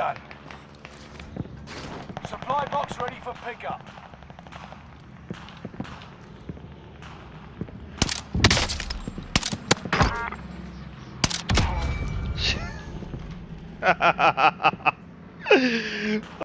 done. Supply box ready for pickup.